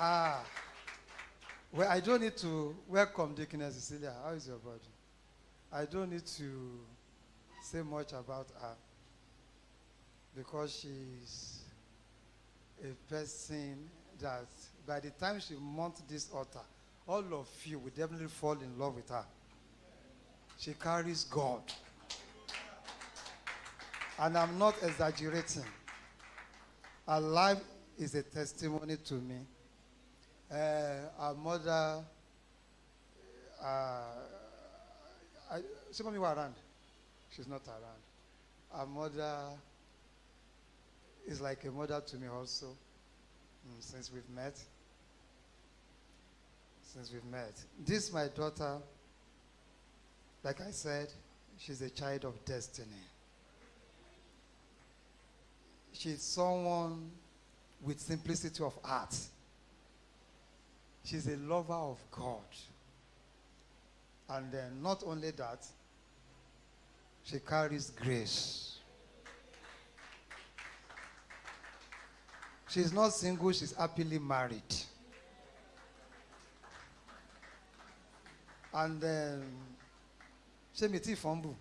Ah, well, I don't need to welcome Deaconess Cecilia. How is your body? I don't need to say much about her because she's a person that by the time she mounts this altar, all of you will definitely fall in love with her. She carries God. And I'm not exaggerating. Her life is a testimony to me. Uh, our mother, uh, I, some of you around. She's not around. Our mother is like a mother to me also, mm, since we've met. Since we've met. This, my daughter, like I said, she's a child of destiny. She's someone with simplicity of heart. She's a lover of God. And then not only that, she carries grace. She's not single, she's happily married. And then, Shemiti Fumbu,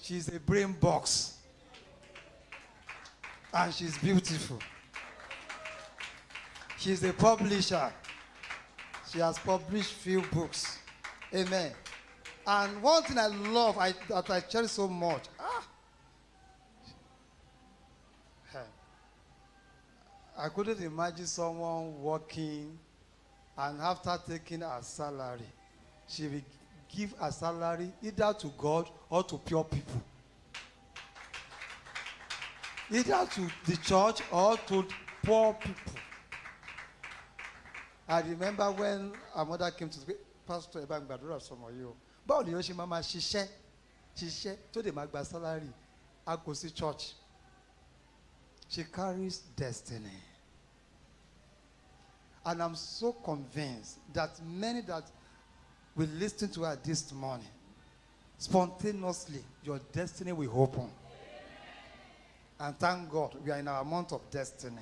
she's a brain box. And she's beautiful. She's a publisher. She has published few books. Amen. And one thing I love, I, that I cherish so much, ah, I couldn't imagine someone working and after taking a salary, she will give a salary either to God or to pure people. Either to the church or to poor people. I remember when our mother came to speak, Pastor Eban Gbadura sọmọ yìí o. Báwo ni yóò ṣe máa ma ṣiṣẹ́ ṣiṣẹ́ tó lè máa salary a kò church. She carries destiny. And I'm so convinced that many that will listen to her this morning, spontaneously, your destiny will open. And thank God we are in our month of destiny.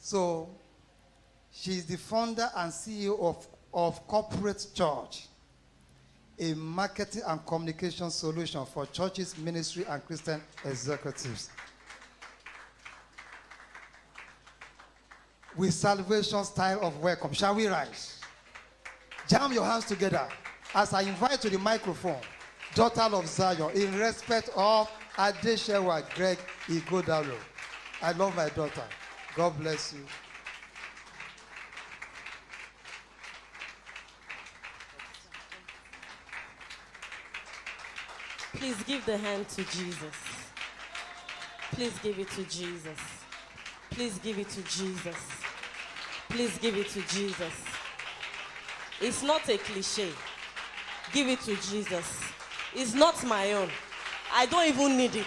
So, she is the founder and CEO of, of Corporate Church, a marketing and communication solution for churches, ministry, and Christian executives. With salvation style of welcome, shall we rise? Jam your hands together as I invite to the microphone daughter of Zion in respect of Adeshewa Greg Ighodaro. I love my daughter. God bless you. Please give the hand to Jesus. Please give it to Jesus. Please give it to Jesus. Please give it to Jesus. It's not a cliche. Give it to Jesus. It's not my own. I don't even need it.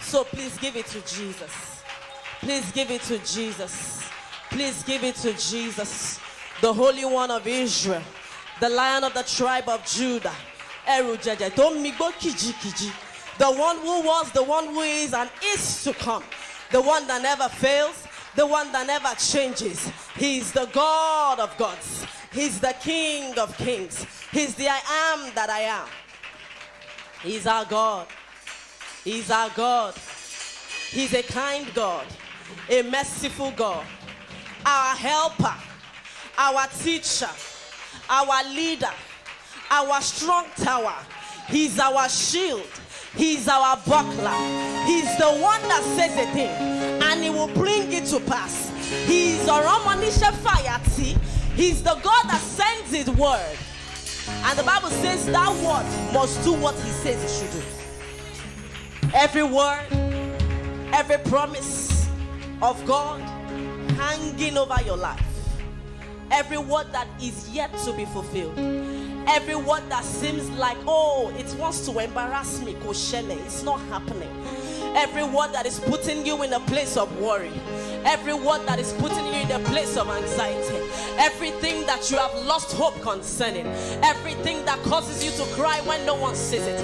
So please give it to Jesus. Please give it to Jesus. Please give it to Jesus, the Holy One of Israel, the Lion of the tribe of Judah. Kiji kiji. The one who was, the one who is, and is to come. The one that never fails, the one that never changes. He's the God of gods. He's the King of kings. He's the I am that I am. He's our God. He's our God. He's a kind God, a merciful God, our helper, our teacher, our leader, our strong tower. He's our shield. He's our buckler. He's the one that says a thing and he will bring it to pass. He's a Romanisha Fayati. He's the God that sends his word. And the Bible says that word must do what he says it should do. Every word, every promise of God hanging over your life, every word that is yet to be fulfilled, every word that seems like, oh, it wants to embarrass me, Koshele, it's not happening. Every word that is putting you in a place of worry, every word that is putting you in a place of anxiety, everything that you have lost hope concerning, everything that causes you to cry when no one sees it.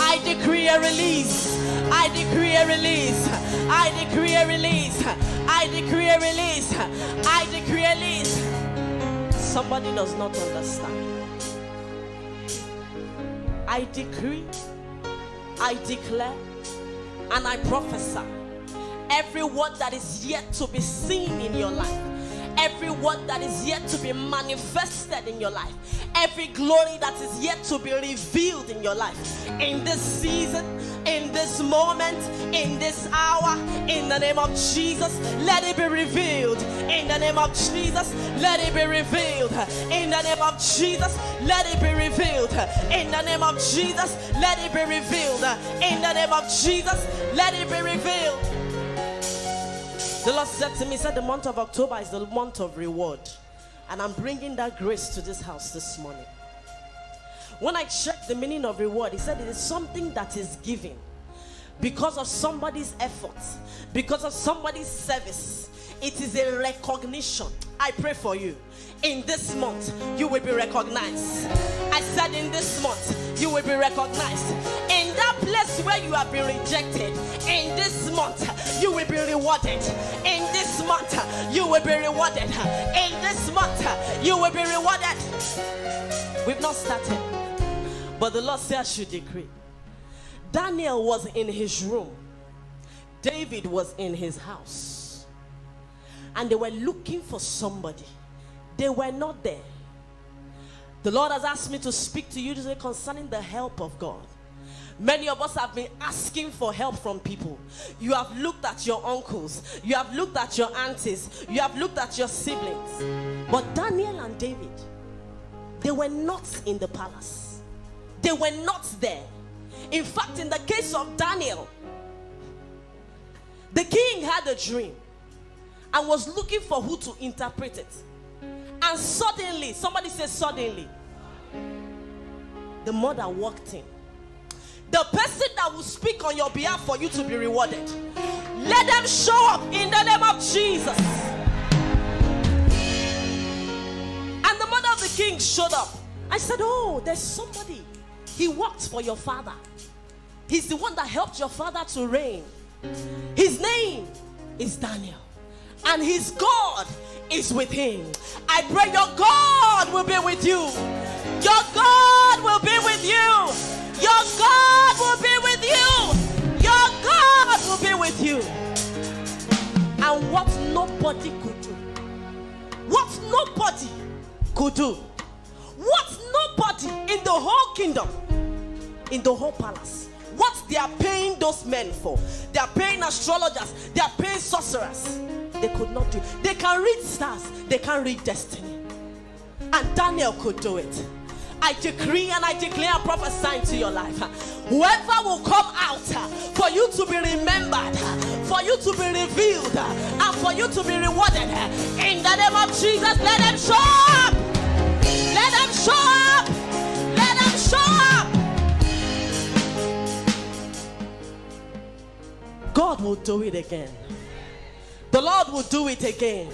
I decree a release. I decree a release. I decree a release. I decree a release. I decree a release. Somebody does not understand. I decree, I declare, and I prophesy every word that is yet to be seen in your life, every word that is yet to be manifested in your life, every glory that is yet to be revealed in your life. In this season, in this moment, in this hour, in the name of Jesus, let it be revealed. In the name of Jesus, let it be revealed. In the name of Jesus, let it be revealed. In the name of Jesus, let it be revealed. In the name of Jesus, let it be revealed. The Lord said to me, said the month of October is the month of reward. And I'm bringing that grace to this house this morning. When I checked the meaning of reward, he said it is something that is given because of somebody's efforts, because of somebody's service. It is a recognition. I pray for you. In this month, you will be recognized. I said, in this month, you will be recognized. In that place where you have been rejected, in this month, you will be rewarded. In this month, you will be rewarded. In this month, you will be rewarded. We've not started, but the Lord said, I should decree. Daniel was in his room, David was in his house, and they were looking for somebody. They were not there. The Lord has asked me to speak to you today concerning the help of God. Many of us have been asking for help from people. You have looked at your uncles, you have looked at your aunties, you have looked at your siblings. But Daniel and David, they were not in the palace, they were not there. In fact, in the case of Daniel, the king had a dream and was looking for who to interpret it. And suddenly, somebody says, suddenly, the mother walked in. The person that will speak on your behalf for you to be rewarded, let them show up in the name of Jesus. And the mother of the king showed up. I said, Oh, there's somebody. He worked for your father. He's the one that helped your father to reign. His name is Daniel. And his God is with him. I pray your God will be with you. Your God will be with you. Your God will be with you. Your God will be with you. And what nobody could do. What nobody could do. What nobody in the whole kingdom, in the whole palace, what they are paying those men for. They are paying astrologers, they are paying sorcerers. They could not do. They can read stars, they can read destiny. And Daniel could do it. I decree and I declare and prophesy into your life. Whoever will come out uh, for you to be remembered, uh, for you to be revealed, uh, and for you to be rewarded, in the name of Jesus, let them show up. Let them show up. Let them show up. God will do it again. The Lord will do it again.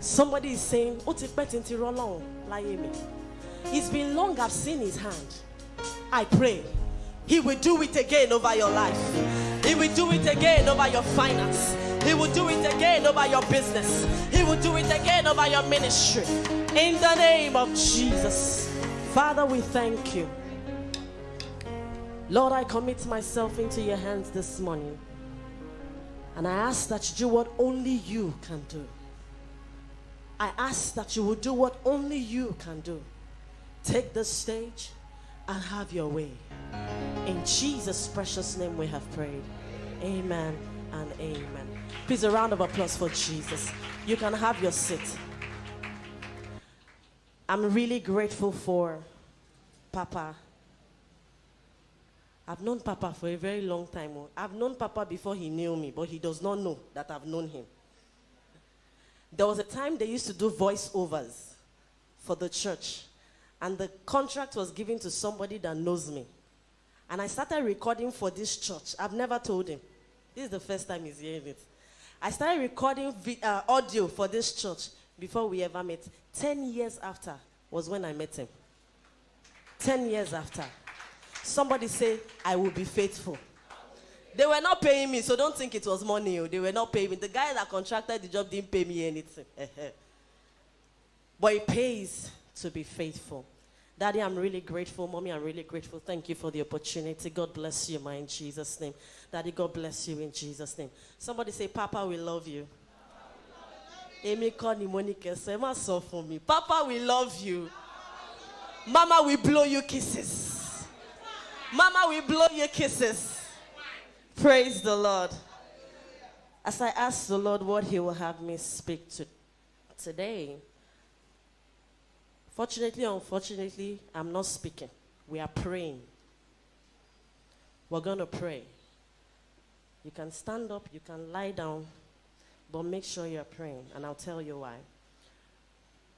Somebody is saying, "Ó ti pẹ́ tí n ti rọ́ lọ́hùn láyé mi." It's been long I've seen his hand. I pray he will do it again over your life. He will do it again over your finance. He will do it again over your business. He will do it again over your ministry. In the name of Jesus. Father, we thank you. Lord, I commit myself into your hands this morning. And I ask that you do what only you can do. I ask that you will do what only you can do. Take the stage and have your way. In Jesus' precious name we have prayed. Amen and amen. Please, a round of applause for Jesus. You can have your seat. I'm really grateful for Papa. I've known Papa for a very long time. oh. I've known Papa before he knew me, but he does not know that I've known him. There was a time they used to do voiceovers for the church, and the contract was given to somebody that knows me. And I started recording for this church. I've never told him. This is the first time he's hearing it. I started recording vi- uh, audio for this church before we ever met. 10 years after was when I met him. 10 years after. Somebody say, I will be faithful. They were not paying me, so don't think it was money. oh. They were not paying me. The guy that contracted the job didn't pay me anything. but it pays to be faithful. Daddy, I'm really grateful. Mommy, I'm really grateful. Thank you for the opportunity. God bless you, ma, in Jesus' name. Daddy, God bless you in Jesus' name. Somebody say, Papa, we love you. Amy Connie Monica say, "Ma sọ fún mi. Papa, we love you. Mama, we blow you kisses. Mama, we blow you kisses. Praise the Lord. As I ask the Lord what He will have me speak to today, fortunately, unfortunately, I'm not speaking. We are praying. We're going to pray. You can stand up, you can lie down, but make sure you're praying, and I'll tell you why.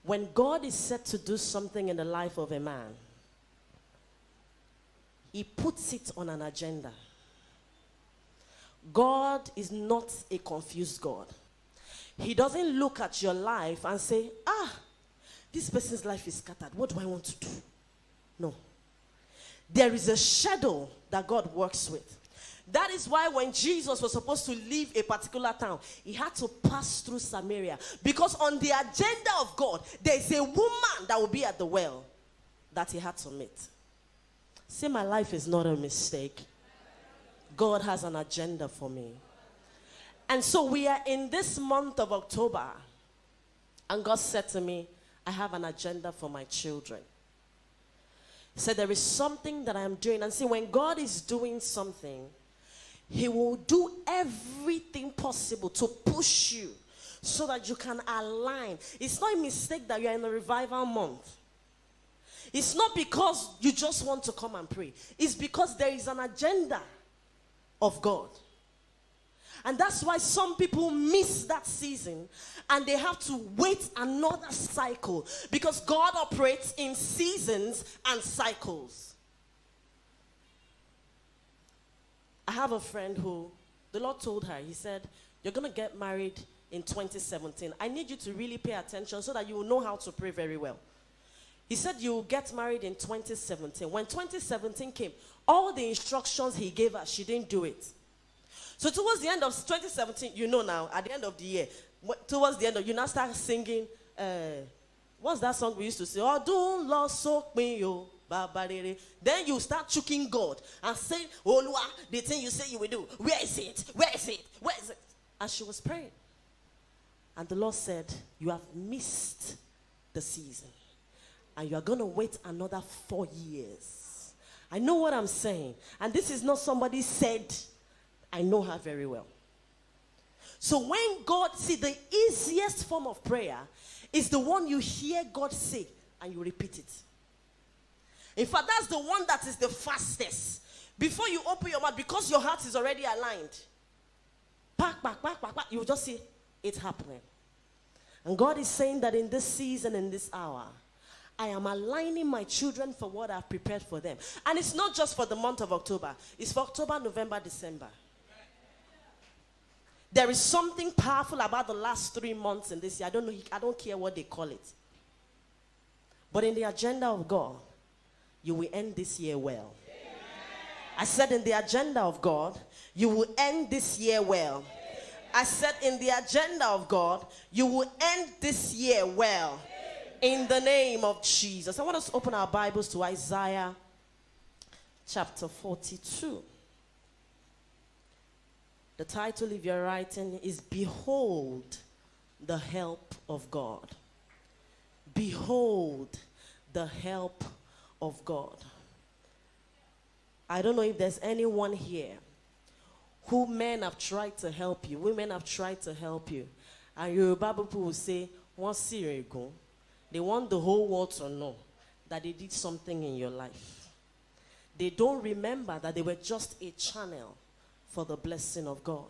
When God is set to do something in the life of a man, He puts it on an agenda. God is not a confused God. He doesn't look at your life and say, ah, this person's life is scattered. What do I want to do? No. There is a shadow that God works with. That is why when Jesus was supposed to leave a particular town, he had to pass through Samaria. Because on the agenda of God, there is a woman that will be at the well that he had to meet. See, my life is not a mistake. God has an agenda for me. And so we are in this month of October. And God said to me, I have an agenda for my children. He said, There is something that I am doing. And see, when God is doing something, He will do everything possible to push you so that you can align. It's not a mistake that you are in a revival month. It's not because you just want to come and pray, it's because there is an agenda of God. And that's why some people miss that season and they have to wait another cycle because God operates in seasons and cycles. I have a friend who the Lord told her, He said, You're going to get married in 2017. I need you to really pay attention so that you will know how to pray very well. He said, You will get married in 2017. When 2017 came, all the instructions he gave her, she didn't do it. So towards the end of 2017, you know now, at the end of the year, towards the end of, you now start singing, uh, what's that song we used to say? Oh, don't lost so me yo. Then you start choking God and say, Oh, Lord, the thing you say you will do, where is it? Where is it? Where is it? And she was praying. And the Lord said, You have missed the season. And you are going to wait another four years. I know what I'm saying. And this is not somebody said, I know her very well. So when God, see, the easiest form of prayer is the one you hear God say and you repeat it. In fact, that's the one that is the fastest. Before you open your mouth, because your heart is already aligned, pack, pack, pack, pack, pack, you just see it happening. And God is saying that in this season, in this hour, I am aligning my children for what I've prepared for them. And it's not just for the month of October, it's for October, November, December. There is something powerful about the last three months in this year. I don't know, I don't care what they call it. But in the agenda of God, you will end this year well. I said, in the agenda of God, you will end this year well. I said, in the agenda of God, you will end this year well. In the name of Jesus. I want us to open our Bibles to Isaiah chapter 42. The title, if you're writing, is Behold the Help of God. Behold the help of God. I don't know if there's anyone here who men have tried to help you, women have tried to help you, and Yoruba people will say, "One go." They want the whole world to know that they did something in your life. They don't remember that they were just a channel for the blessing of God.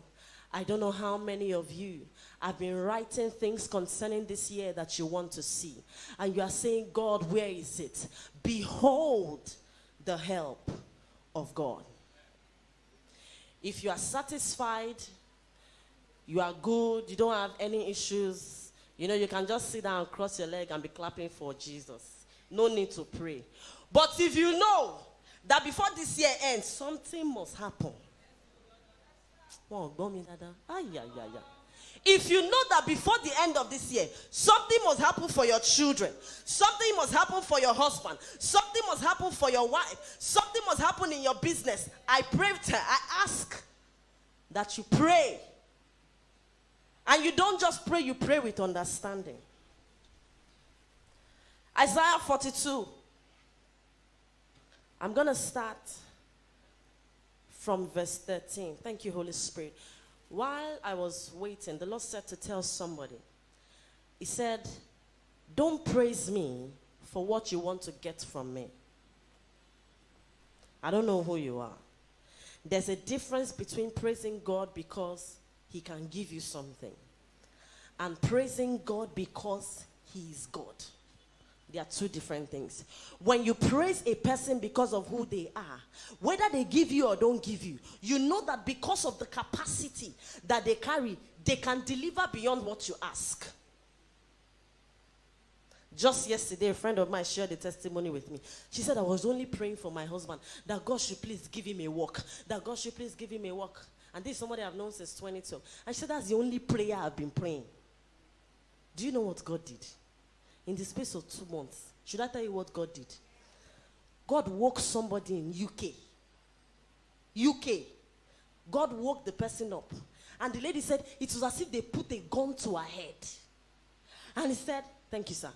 I don't know how many of you have been writing things concerning this year that you want to see. And you are saying, God, where is it? Behold the help of God. If you are satisfied, you are good, you don't have any issues, you know, you can just sit down, cross your leg, and be clapping for Jesus. No need to pray. But if you know that before this year ends, something must happen. If you know that before the end of this year, something must happen for your children, something must happen for your husband, something must happen for your wife, something must happen in your business, I pray, to, I ask that you pray. And you don't just pray, you pray with understanding. Isaiah 42. I'm going to start from verse 13. Thank you, Holy Spirit. While I was waiting, the Lord said to tell somebody, He said, Don't praise me for what you want to get from me. I don't know who you are. There's a difference between praising God because He can give you something and praising God because He is God. They are two different things. When you praise a person because of who they are, whether they give you or don't give you, you know that because of the capacity that they carry, they can deliver beyond what you ask. Just yesterday, a friend of mine shared a testimony with me. She said, I was only praying for my husband that God should please give him a walk. That God should please give him a walk. And this is somebody I've known since 2012. And she said, That's the only prayer I've been praying. Do you know what God did? In the space of two months. Should I tell you what God did? God woke somebody in UK. UK. God woke the person up. And the lady said it was as if they put a gun to her head. And he said, Thank you, sir.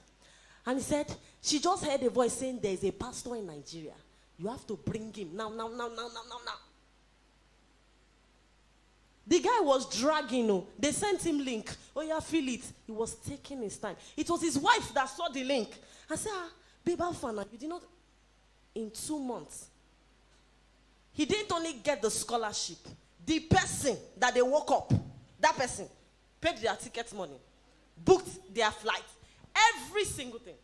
And he said, She just heard a voice saying, There's a pastor in Nigeria. You have to bring him now, now, now, now, now, now, now. The guy was dragging, oh. They sent him link. Oh, yeah, feel it. He was taking his time. It was his wife that saw the link. I said, ah, babe, Alfana, you did not. In two months, he didn't only get the scholarship, the person that they woke up, that person paid their ticket money, booked their flight, every single thing.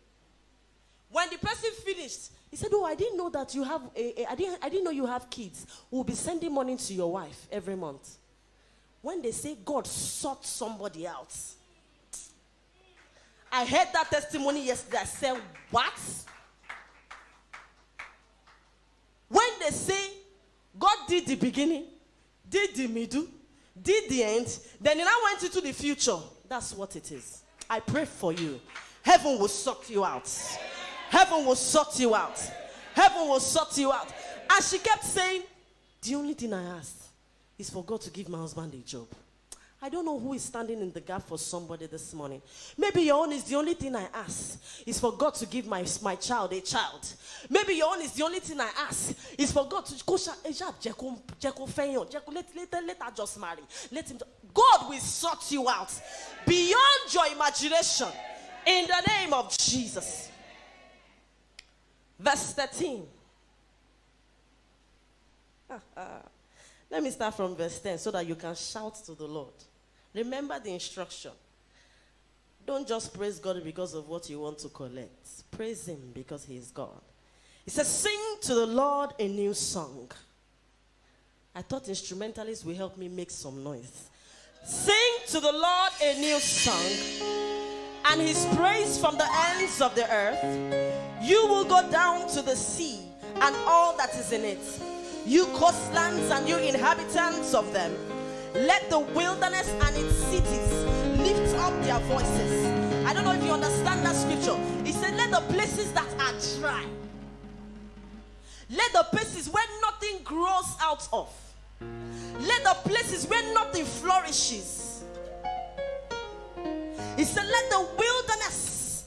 When the person finished, he said, "Oh, I didn't know that you have. A, a, I didn't. I didn't know you have kids. We'll be sending money to your wife every month." When they say God sought somebody else. I heard that testimony yesterday. I said, What? When they say God did the beginning, did the middle, did the end, then he now went into the future. That's what it is. I pray for you. Heaven will sort you out. Heaven will sort you out. Heaven will sort you out. And she kept saying, The only thing I asked is for God to give my husband a job. I don't know who is standing in the gap for somebody this morning. Maybe your own is the only thing I ask is for God to give my, my child a child. Maybe your own is the only thing I ask is for God to let, let, let her just marry. Let him God will sort you out beyond your imagination in the name of Jesus. Verse 13. Let me start from verse 10 so that you can shout to the Lord. Remember the instruction. Don't just praise God because of what you want to collect. Praise Him because He is God. He says, Sing to the Lord a new song. I thought instrumentalists will help me make some noise. Sing to the Lord a new song and His praise from the ends of the earth. You will go down to the sea and all that is in it you coastlands and you inhabitants of them. Let the wilderness and its cities lift up their voices. I don't know if you understand that scripture. He said, Let the places that are dry, let the places where nothing grows out of, let the places where nothing flourishes. He said, Let the wilderness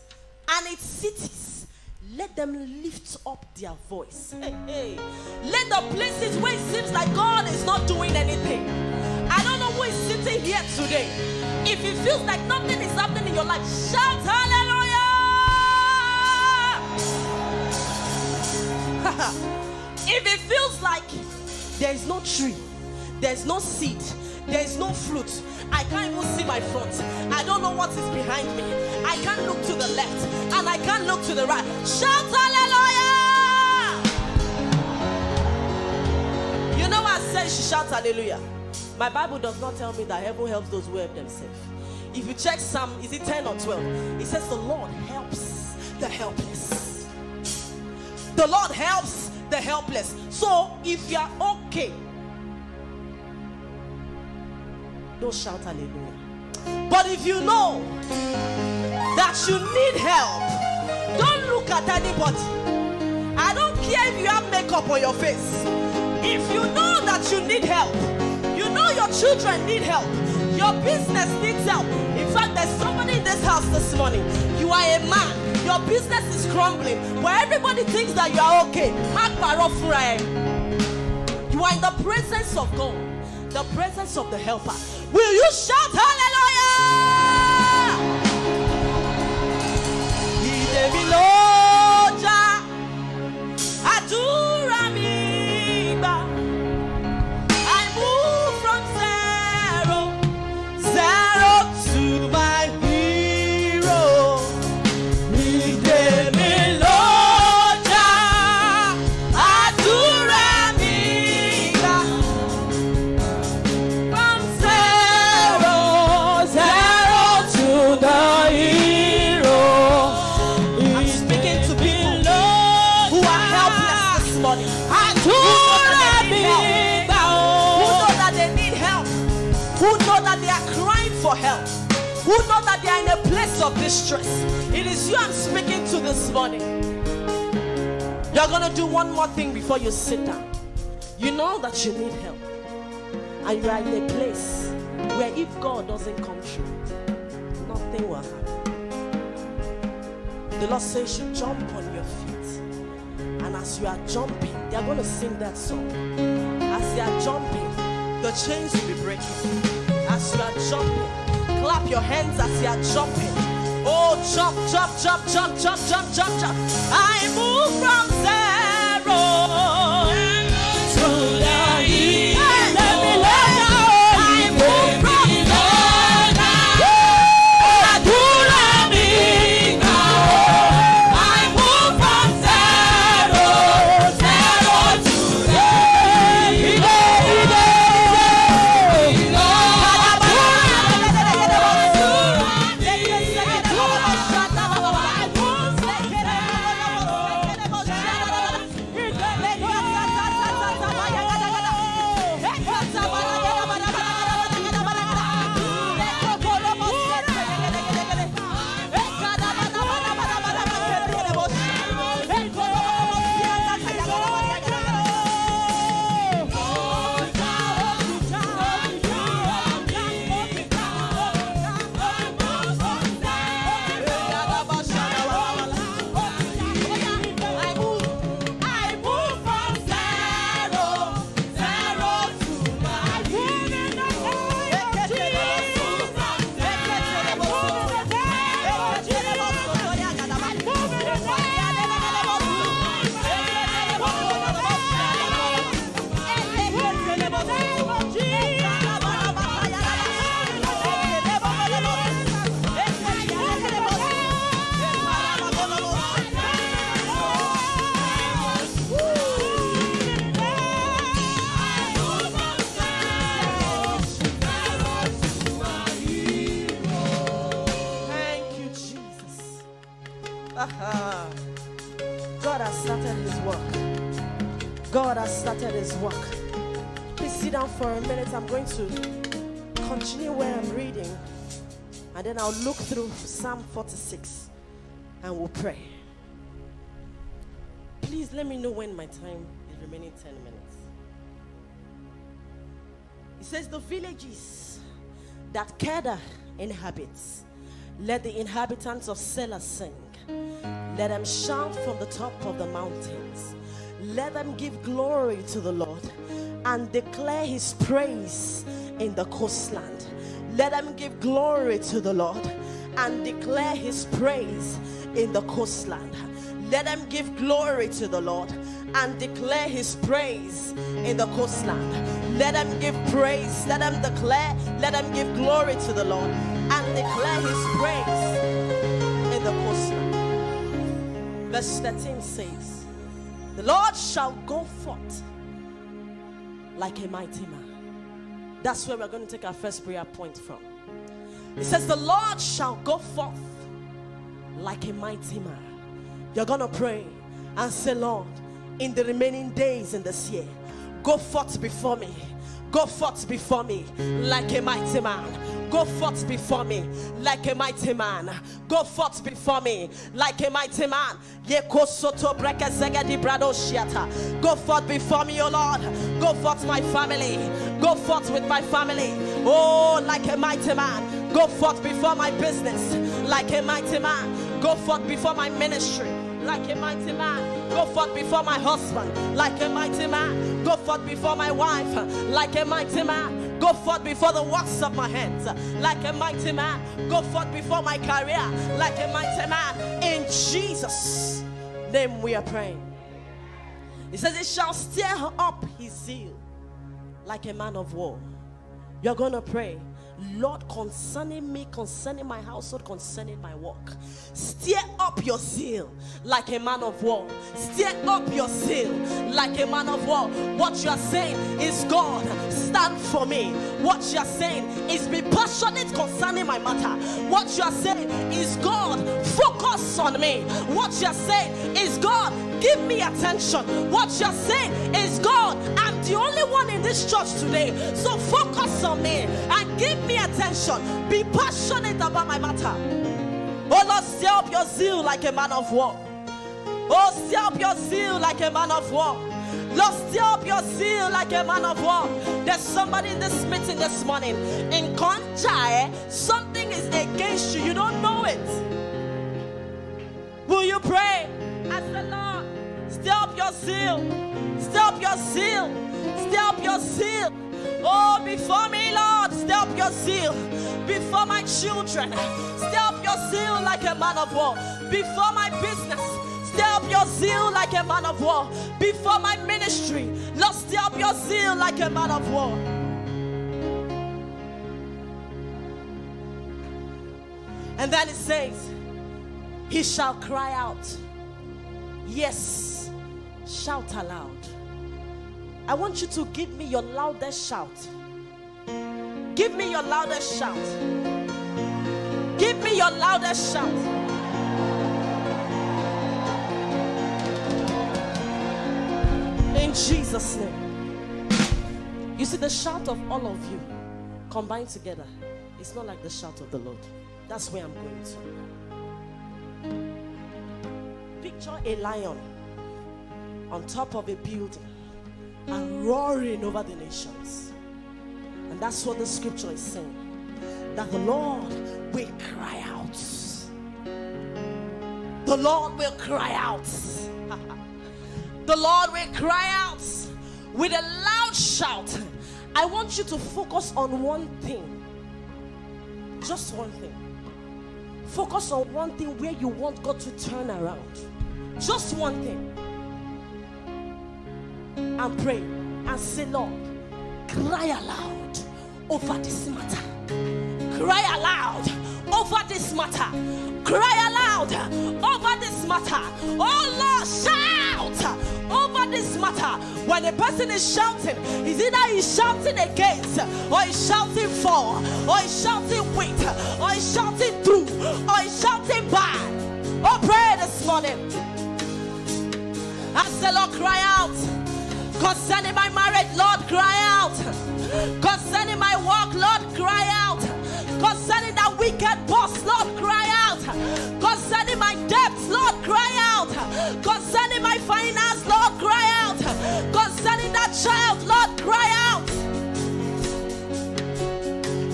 and its cities let them lift up their voice. Hey, hey. Let the places where it seems like God is not doing anything. I don't know who is sitting here today. If it feels like nothing is happening in your life, shout hallelujah. if it feels like there is no tree, there's no seed, there is no fruit, I can't even see my front. I don't know what is behind me. I can't look to the left and I can't look to the right. Shout hallelujah! you should shout hallelujah. My Bible does not tell me that heaven helps those who help themselves. If you check Psalm, is it 10 or 12? It says the Lord helps the helpless. The Lord helps the helpless. So if you are okay, don't shout hallelujah. But if you know that you need help, don't look at anybody. I don't care if you have makeup on your face. If you know that you need help, you know your children need help, your business needs help. In fact, there's somebody in this house this morning. You are a man, your business is crumbling, where everybody thinks that you are okay. You are in the presence of God, the presence of the helper. Will you shout hallelujah? He gave me love. You I'm speaking to this morning. You're going to do one more thing before you sit down. You know that you need help and you are in a place where if God doesn't come through, nothing will happen. The Lord says you jump on your feet. And as you are jumping, they are going to sing that song. As they are jumping, the chains will be breaking. As you are jumping, clap your hands as you are jumping. Oh, jump, jump, jump, jump, jump, jump, jump, jump. I move from zero to continue where I'm reading. And then I'll look through Psalm 46 and we'll pray. Please let me know when my time is remaining 10 minutes. It says, The villages that Kedar inhabits, let the inhabitants of Selah sing. Let them shout from the top of the mountains. Let them give glory to the Lord and declare his praise in the coastland. Let them give glory to the Lord and declare his praise in the coastland. Let them give glory to the Lord and declare his praise in the coastland. Let them give praise, let them declare, let them give glory to the Lord and declare his praise in the coastland. Verse 13 says, The Lord shall go forth like a mighty man. That's where we're going to take our first prayer point from. It says, The Lord shall go forth like a mighty man. You're going to pray and say, Lord, in the remaining days in this year, go forth before me. Go forth before me like a mighty man. Go forth before me like a mighty man. Go forth before me like a mighty man. Go forth before me, O Lord. Go forth my family. Go forth with my family. Oh, like a mighty man. Go forth before my business like a mighty man. Go forth before my ministry like a mighty man. Go forth before my husband like a mighty man. Go forth before my wife like a mighty man. Go forth before the works of my hands like a mighty man. Go forth before my career like a mighty man. In Jesus' name we are praying. He says, It shall stir up his zeal like a man of war. You're going to pray. Lord, concerning me, concerning my household, concerning my work, stir up your zeal like a man of war. Stir up your zeal like a man of war. What you are saying is, God, stand for me. What you are saying is, be passionate concerning my matter. What you are saying is, God, focus on me. What you are saying is, God, give me attention. What you're saying is, God, I'm the only one in this church today. So focus on me and give me attention. Be passionate about my matter. Oh Lord, stir up your zeal like a man of war. Oh, stir up your zeal like a man of war. Lord, stir up your zeal like a man of war. There's somebody in this meeting this morning. In Conchai, something is against you. You don't know it. Will you pray? Ask the Lord, stir up your zeal. Stir up your zeal. Stir up your zeal. Oh, before me, Lord, stir up your zeal. Before my children, stir up your zeal like a man of war. Before my business, stir up your zeal like a man of war. Before my ministry, Lord, stir up your zeal like a man of war. And then it says, He shall cry out. Yes, shout aloud. I want you to give me your loudest shout. Give me your loudest shout. Give me your loudest shout. In Jesus' name. You see, the shout of all of you combined together, it's not like the shout of the Lord. That's where I'm going to. Picture a lion on top of a building and mm. roaring over the nations. And that's what the scripture is saying that the Lord will cry out. The Lord will cry out. the Lord will cry out with a loud shout. I want you to focus on one thing. Just one thing. Focus on one thing where you want God to turn around. Just one thing and pray and say, Lord, cry aloud over this matter. Cry aloud over this matter. Cry aloud over this matter. Oh Lord, shout over this matter. When a person is shouting, is either he's shouting against, or he's shouting for, or he's shouting with, or he's shouting through, or he's shouting by. Oh, pray this morning. Ask the Lord, cry out. Concerning my marriage, Lord, cry out. Concerning my work, Lord, cry out. Concerning that wicked boss, Lord, cry out. Concerning my debts, Lord, cry out. Concerning my finance, Lord, cry out. Concerning that child, Lord, cry out.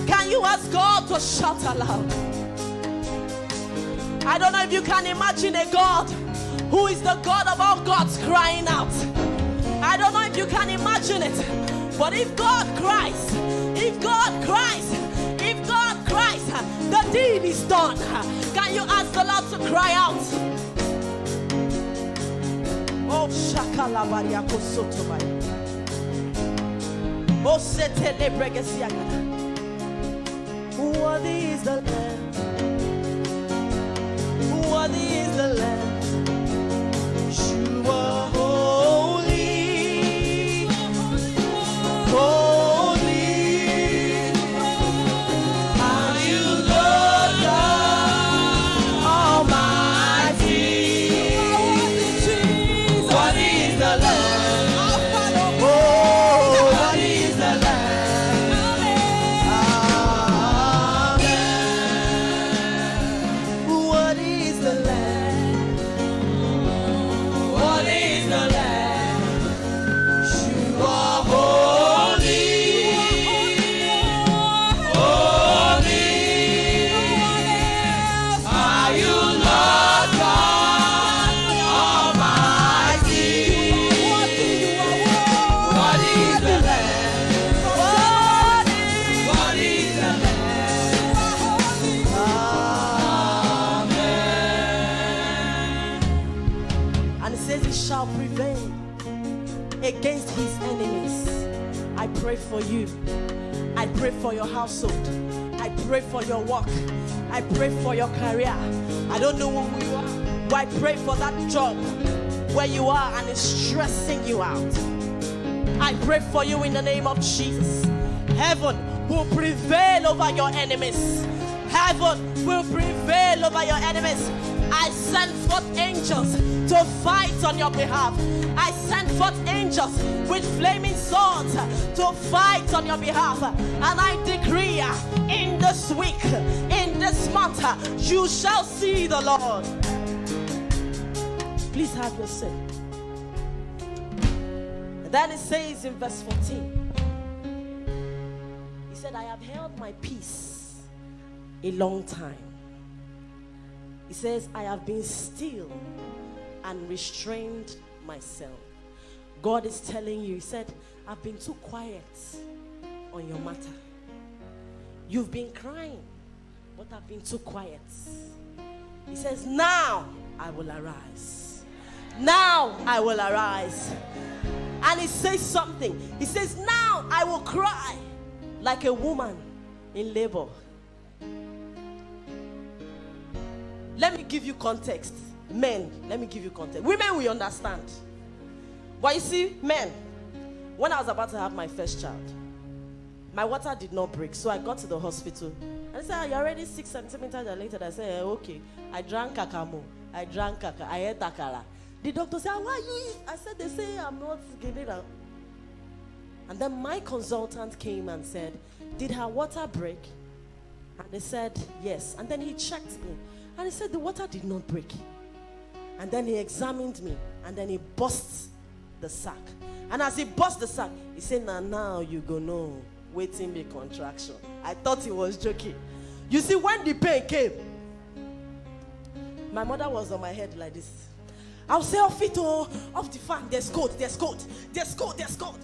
Can you ask God to shout aloud? I don't know if you can imagine a God who is the God of all gods crying out. I don't know if you can imagine it, but if God cries, if God cries, if God cries, the deed is done. Can you ask the Lord to cry out? Oh, shakala bariako sotobaya. Oh, setele bregesiakada. Worthy is the Lamb. Worthy is the Lamb. For your household. I pray for your work. I pray for your career. I don't know who you are, but I pray for that job where you are and it's stressing you out. I pray for you in the name of Jesus. Heaven will prevail over your enemies. Heaven will prevail over your enemies. I send forth angels to fight on your behalf. I send forth angels with flaming swords to fight on your behalf. And I decree in this week, in this month, you shall see the Lord. Please have your seat. Then it says in verse 14, He said, I have held my peace a long time. He says, I have been still and restrained myself. God is telling you, He said, I've been too quiet on your matter. You've been crying, but I've been too quiet. He says, Now I will arise. Now I will arise. And he says something. He says, Now I will cry like a woman in labor. Let me give you context. Men, let me give you context. Women, we understand. But you see, men, when I was about to have my first child, my water did not break. So I got to the hospital. And they said, oh, You're already six centimeters later. I said, eh, Okay. I drank kakamo. I drank kaka. I ate takara. The doctor said, ah, Why you eat? I said, They say I'm not getting out. And then my consultant came and said, Did her water break? And they said, Yes. And then he checked me. And he said, The water did not break. And then he examined me. And then he bust the sac. And as he bust the sac, he said, Now, now you go know. Waiting me contraction. I thought he was joking. You see, when the pain came, my mother was on my head like this. I'll say, off it, oh, off the fan. There's cold, there's cold, there's cold, there's cold.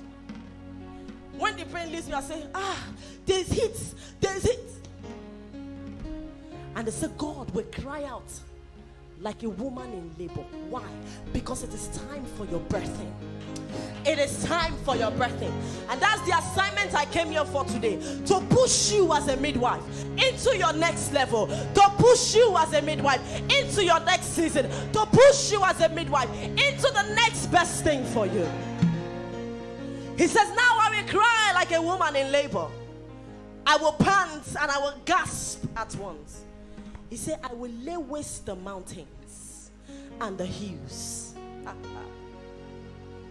When the pain leaves me, I say, ah, there's heat, there's heat. And they say, God will cry out like a woman in labor. Why? Because it is time for your birthing. It is time for your birthing. And that's the assignment I came here for today to push you as a midwife into your next level, to push you as a midwife into your next season, to push you as a midwife into the next best thing for you. He says, Now I will cry like a woman in labor. I will pant and I will gasp at once. He said, I will lay waste the mountains and the hills.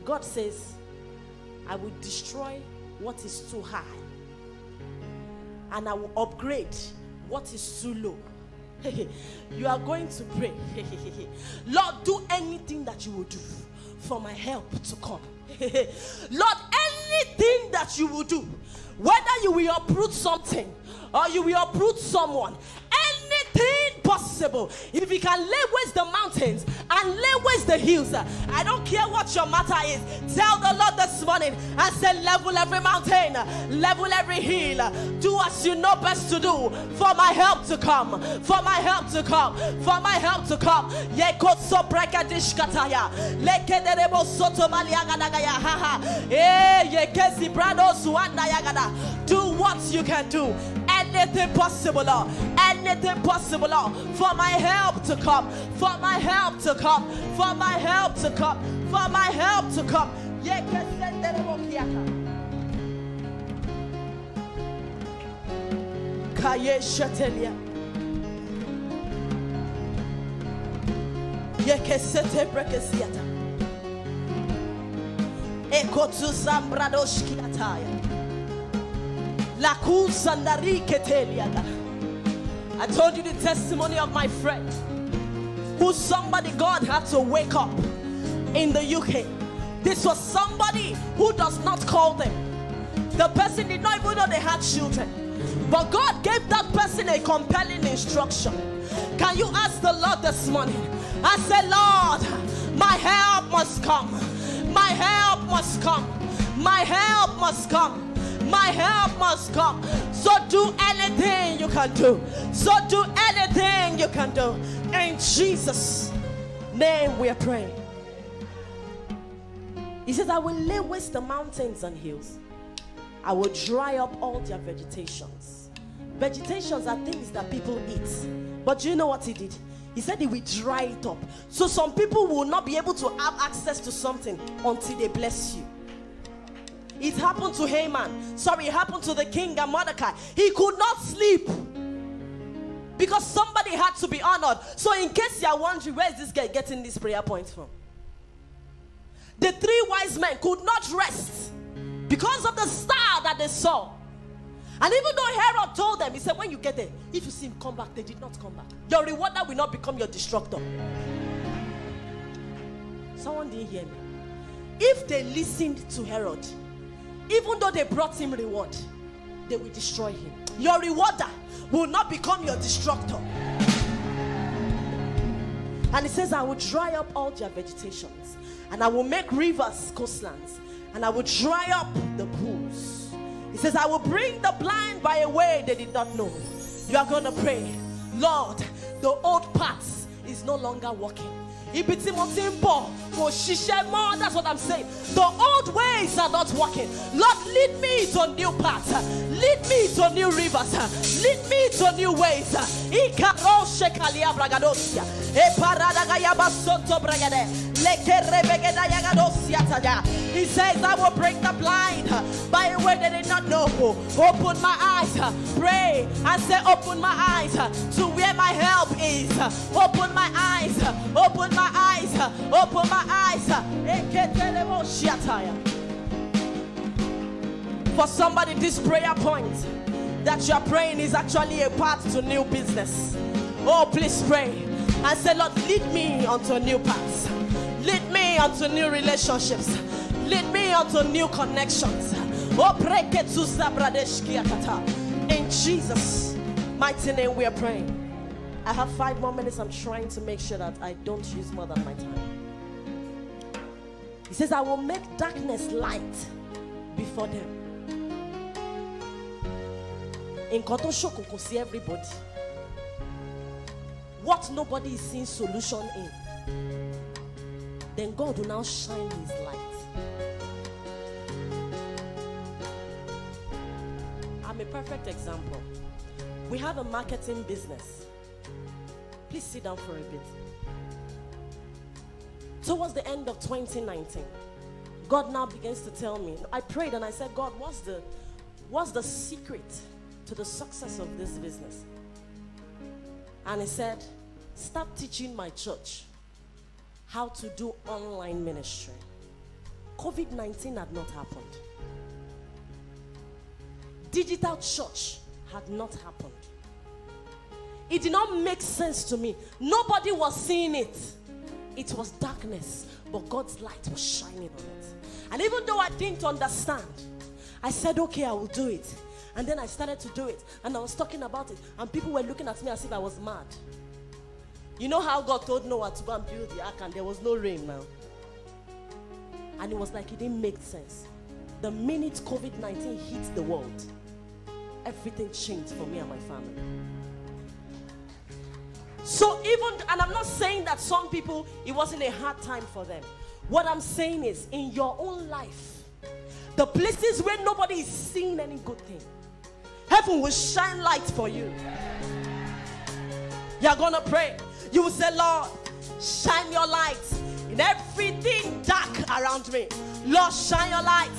God says, I will destroy what is too high and I will upgrade what is too low. you are going to pray, Lord, do anything that you will do for my help to come. Lord, anything that you will do, whether you will uproot something or you will uproot someone, anything possible. If you can lay waste the mountains and lay waste the hills, I don't care what your matter is. Tell the Lord this morning and say, level every mountain, level every hill. Do as you know best to do for my help to come, for my help to come, for my help to come. Yekotso brakadish kataya, lekederebo soto. Eh. Do what you can do anything possible, Lord. Anything possible, Lord. For my help to come. For my help to come. For my help to come. For my help to come. Kaye Shatelia. Yekesete brekesiata. Ekotu zambradoshki ataya. I told you the testimony of my friend who somebody God had to wake up in the UK. This was somebody who does not call them. The person did not even know they had children. But God gave that person a compelling instruction. Can you ask the Lord this morning? I said, Lord, my help must come. My help must come. My help must come my help must come. So do anything you can do. So do anything you can do. In Jesus' name we are praying. He says, I will lay waste the mountains and hills. I will dry up all their vegetations. Vegetations are things that people eat. But do you know what he did? He said he will dry it up. So some people will not be able to have access to something until they bless you. It happened to Haman. Sorry, it happened to the king and Mordecai. He could not sleep because somebody had to be honored. So, in case you are wondering, where is this guy getting these prayer points from? The three wise men could not rest because of the star that they saw. And even though Herod told them, he said, When you get there, if you see him come back, they did not come back. Your rewarder will not become your destructor. Someone didn't hear me. If they listened to Herod, even though they brought him reward, they will destroy him. Your rewarder will not become your destructor. And it says, I will dry up all their vegetations, and I will make rivers coastlands, and I will dry up the pools. He says, I will bring the blind by a way they did not know. You are going to pray, Lord, the old paths is no longer working ibi tí mo ti that's what i'm saying. The old ways are not working. Lord lead me to new paths. Lead me to new rivers. Lead me to new ways. Ikaro shekali abragadosia e parada gayaba sonto bragade he says i will bring the blind by a way they did not know open my eyes pray and say open my eyes to where my help is open my eyes open my eyes. Open my eyes. For somebody, this prayer point that you are praying is actually a path to new business. Oh, please pray and say, Lord, lead me onto a new paths. Lead me onto new relationships. Lead me onto new connections. In Jesus' mighty name, we are praying. I have five more minutes. I'm trying to make sure that I don't use more than my time. He says, I will make darkness light before them. In Koto could see everybody. What nobody is seeing solution in. Then God will now shine his light. I'm a perfect example. We have a marketing business. Please sit down for a bit. Towards the end of 2019, God now begins to tell me. I prayed and I said, God, what's the what's the secret to the success of this business? And he said, Stop teaching my church how to do online ministry. COVID 19 had not happened, digital church had not happened. It did not make sense to me. Nobody was seeing it. It was darkness, but God's light was shining on it. And even though I didn't understand, I said, okay, I will do it. And then I started to do it. And I was talking about it. And people were looking at me as if I was mad. You know how God told Noah to go and build the ark and there was no rain now? And it was like it didn't make sense. The minute COVID 19 hit the world, everything changed for me and my family. So, even, and I'm not saying that some people, it wasn't a hard time for them. What I'm saying is, in your own life, the places where nobody is seeing any good thing, heaven will shine light for you. You're gonna pray. You will say, Lord, shine your light in everything dark around me. Lord, shine your light.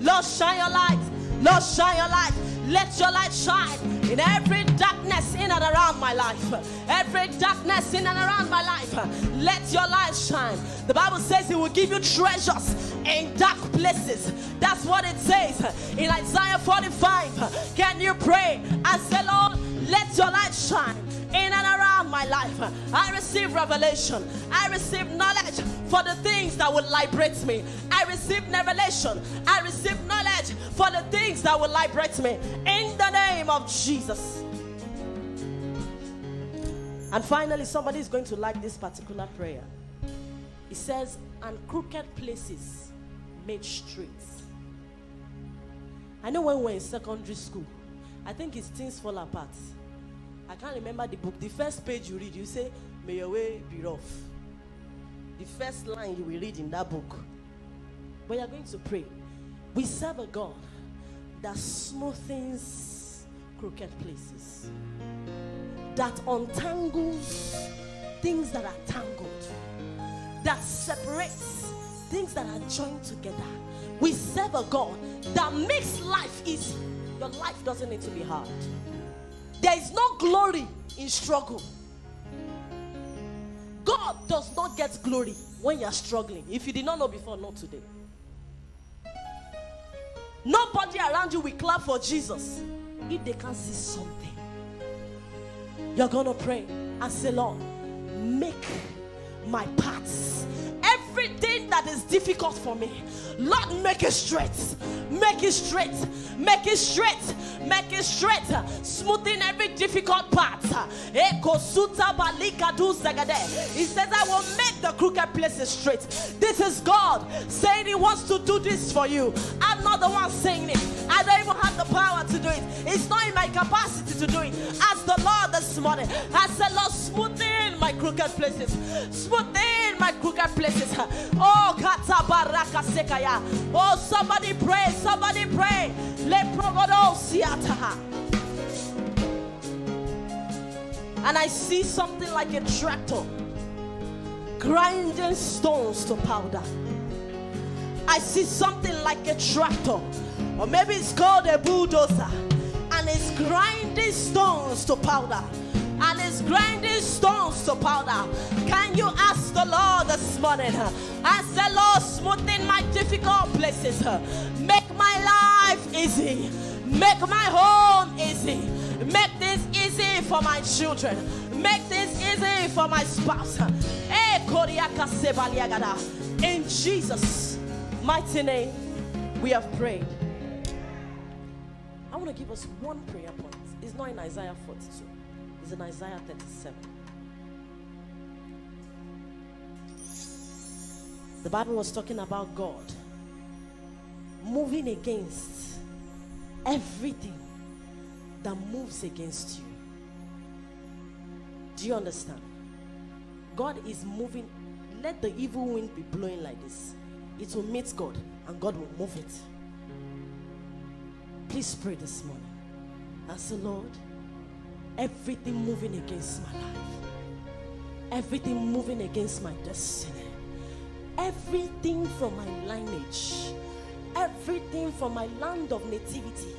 Lord, shine your light. Lord, shine your light. Let your light shine in every darkness in and around my life. Every darkness in and around my life. Let your light shine. The Bible says He will give you treasures in dark places. That's what it says in Isaiah 45. Can you pray and say, Lord, let your light shine in and around my life. I receive revelation. I receive knowledge for the things that will liberate me. I receive revelation. I receive knowledge for the things that will liberate me. In the name of Jesus. And finally, somebody is going to like this particular prayer. It says, and crooked places made streets. I know when we were in secondary school, I think it's things fall apart. I can't remember the book. The first page you read, you say, May your way be rough. The first line you will read in that book, But you're going to pray. We serve a God that smoothens crooked places, that untangles things that are tangled, that separates things that are joined together. We serve a God that makes life easy. Your life doesn't need to be hard. There is no glory in struggle. God does not get glory when you're struggling. If you did not know before, not today. Nobody around you will clap for Jesus if they can't see something. You're gonna pray and say, Lord, make my paths everything that is difficult for me. Lord, make it straight, make it straight, make it straight, make it straight, smoothing every difficult part. He says, I will make the crooked places straight. This is God saying He wants to do this for you. I'm not the one saying it. I don't even have the power to do it. It's not in my capacity to do it. Ask the Lord this morning. I said, Lord, smoothing my crooked places. Smooth in my crooked places. Oh, kata baraka sekaya. Oh, somebody pray. Somebody pray. Le progodo siataha. And I see something like a tractor grinding stones to powder. I see something like a tractor, or maybe it's called a bulldozer, and it's grinding stones to powder. Grinding stones to powder. Can you ask the Lord this morning? Ask the Lord, smoothing my difficult places. Make my life easy. Make my home easy. Make this easy for my children. Make this easy for my spouse. Eh, In Jesus' mighty name, we have prayed. I want to give us one prayer point. It's not in Isaiah 42, it's in Isaiah 37. The Bible was talking about God moving against everything that moves against you. Do you understand? God is moving. Let the evil wind be blowing like this. It will meet God and God will move it. Please pray this morning. And say, Lord, everything moving against my life, everything moving against my destiny, everything from my lineage, everything from my land of nativity,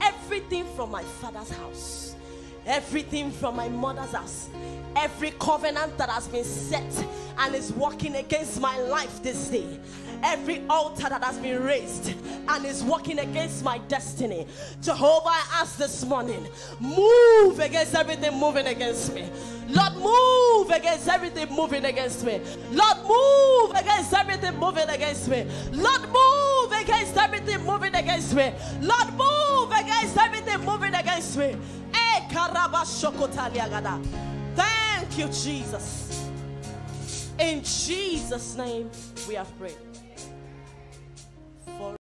everything from my father's house, everything from my mother's house, every covenant that has been set and is working against my life this day, every altar that has been raised and is working against my destiny. Jehovah, I ask this morning, move against everything moving against me. Lord, move against everything moving against me. Lord, move against everything moving against me. Lord, move against everything moving against me. Lord, move against everything moving against me. Eh. Thank you, Jesus. In Jesus' name, we have prayed for